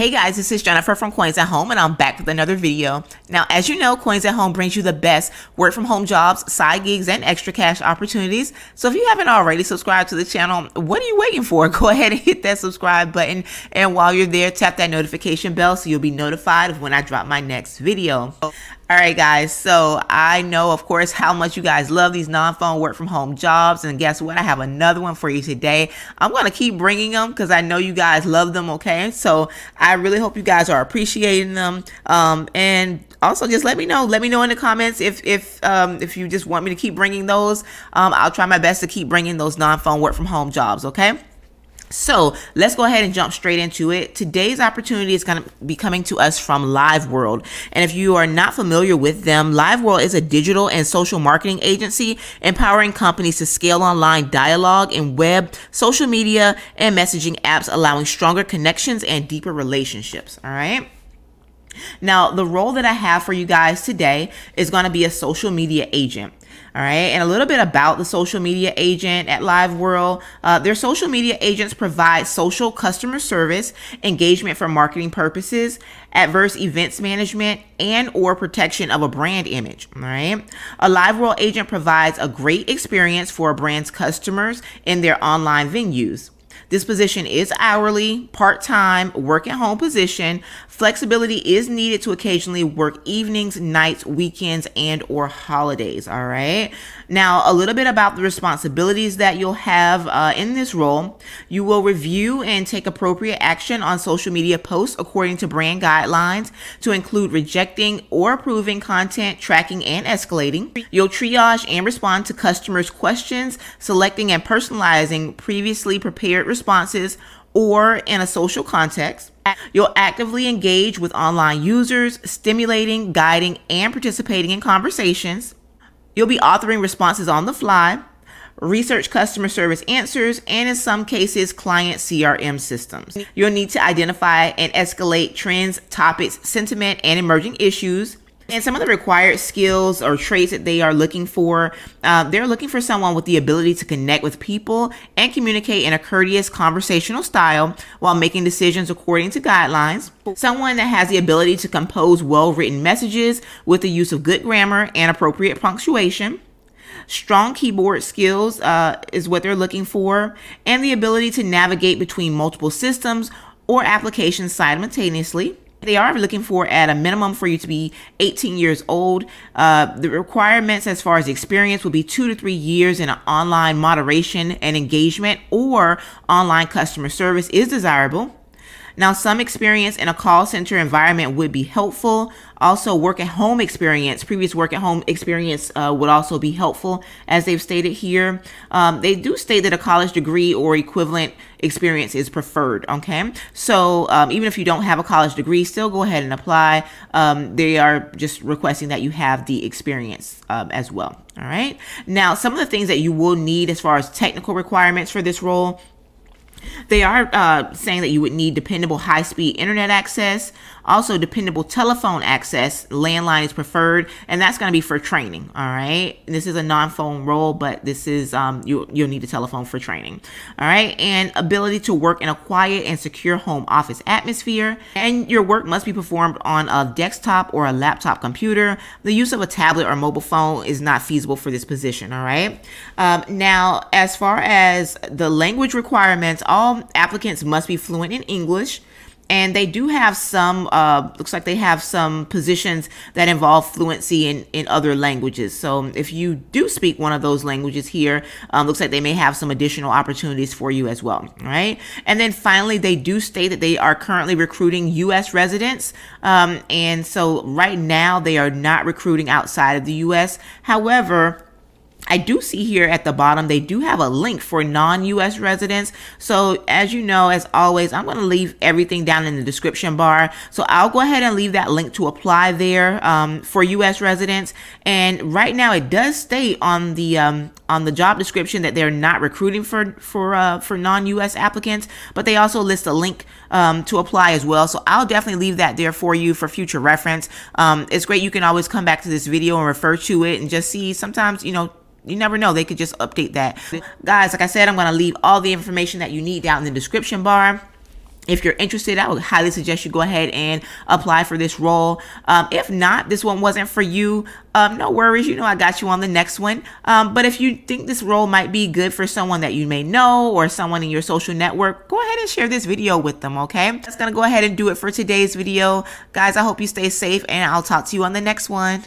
Hey guys, this is Jennifer from Coins at Home, and I'm back with another video. Now, as you know, Coins at Home brings you the best work from home jobs, side gigs, and extra cash opportunities. So if you haven't already subscribed to the channel, what are you waiting for? Go ahead and hit that subscribe button. And while you're there, tap that notification bell so you'll be notified of when I drop my next video. All right, guys. So I know, of course, how much you guys love these non-phone work from home jobs. And guess what? I have another one for you today. I'm going to keep bringing them because I know you guys love them. Okay. So I really hope you guys are appreciating them. Um, and also just let me know. Let me know in the comments if, if, um, if you just want me to keep bringing those. Um, I'll try my best to keep bringing those non-phone work from home jobs. Okay. So let's go ahead and jump straight into it. Today's opportunity is going to be coming to us from LiveWorld. And if you are not familiar with them, LiveWorld is a digital and social marketing agency empowering companies to scale online dialogue in web, social media, and messaging apps, allowing stronger connections and deeper relationships. All right. Now, the role that I have for you guys today is going to be a social media agent. All right, and a little bit about the social media agent at LiveWorld. Uh, their social media agents provide social customer service, engagement for marketing purposes, adverse events management, and or protection of a brand image. All right, a LiveWorld agent provides a great experience for a brand's customers in their online venues. This position is hourly, part time, work at home position. Flexibility is needed to occasionally work evenings, nights, weekends, and or holidays. All right. Now, a little bit about the responsibilities that you'll have uh, in this role. You will review and take appropriate action on social media posts according to brand guidelines to include rejecting or approving content, tracking, and escalating. You'll triage and respond to customers' questions, selecting and personalizing previously prepared responses or in a social context. You'll actively engage with online users, stimulating, guiding, and participating in conversations. You'll be authoring responses on the fly, research customer service answers, and in some cases, client CRM systems. You'll need to identify and escalate trends, topics, sentiment, and emerging issues. And some of the required skills or traits that they are looking for, uh, they're looking for someone with the ability to connect with people and communicate in a courteous conversational style while making decisions according to guidelines. Someone that has the ability to compose well written messages with the use of good grammar and appropriate punctuation. Strong keyboard skills uh, is what they're looking for, and the ability to navigate between multiple systems or applications simultaneously. They are looking for at a minimum for you to be 18 years old. Uh, the requirements as far as experience will be two to three years in online moderation and engagement or online customer service is desirable. Now, some experience in a call center environment would be helpful. Also, work at home experience, previous work at home experience uh, would also be helpful, as they've stated here. Um, they do state that a college degree or equivalent experience is preferred. Okay, so um, even if you don't have a college degree, still go ahead and apply. Um, they are just requesting that you have the experience um, as well. All right. Now, some of the things that you will need as far as technical requirements for this role they are uh, saying that you would need dependable high speed internet access, also dependable telephone access. Landline is preferred, and that's going to be for training. All right. This is a non phone role, but this is, um, you, you'll need a telephone for training. All right. And ability to work in a quiet and secure home office atmosphere. And your work must be performed on a desktop or a laptop computer. The use of a tablet or mobile phone is not feasible for this position. All right. Um, now, as far as the language requirements, all applicants must be fluent in English and they do have some uh, looks like they have some positions that involve fluency in, in other languages. So if you do speak one of those languages here um, looks like they may have some additional opportunities for you as well right? And then finally they do state that they are currently recruiting u.s residents. Um, and so right now they are not recruiting outside of the u.s however I do see here at the bottom, they do have a link for non-US residents. So as you know, as always, I'm going to leave everything down in the description bar. So I'll go ahead and leave that link to apply there um, for US residents. And right now it does state on the um, on the job description that they're not recruiting for for uh, for non-US applicants, but they also list a link um, to apply as well. So I'll definitely leave that there for you for future reference. Um, it's great. You can always come back to this video and refer to it and just see sometimes, you know, you never know they could just update that guys like i said i'm going to leave all the information that you need down in the description bar if you're interested, I would highly suggest you go ahead and apply for this role. Um, if not, this one wasn't for you, um, no worries. You know, I got you on the next one. Um, but if you think this role might be good for someone that you may know or someone in your social network, go ahead and share this video with them, okay? That's going to go ahead and do it for today's video. Guys, I hope you stay safe and I'll talk to you on the next one.